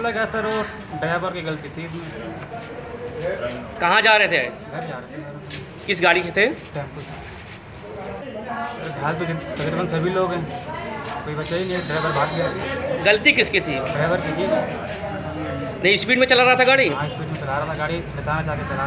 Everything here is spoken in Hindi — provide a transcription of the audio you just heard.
लगा सर वो ड्राइवर की गलती थी इसमें। कहाँ जा रहे थे? घर जा रहे किस गाड़ी से थे? फ़िलहाल तो तकरीबन सभी लोग हैं। कोई बचा ही नहीं ड्राइवर भाग गया। गलती किसकी थी? ड्राइवर की थी। नहीं स्पीड में चला रहा था गाड़ी? हाँ स्पीड में चला रहा था गाड़ी बचाना चाहिए चला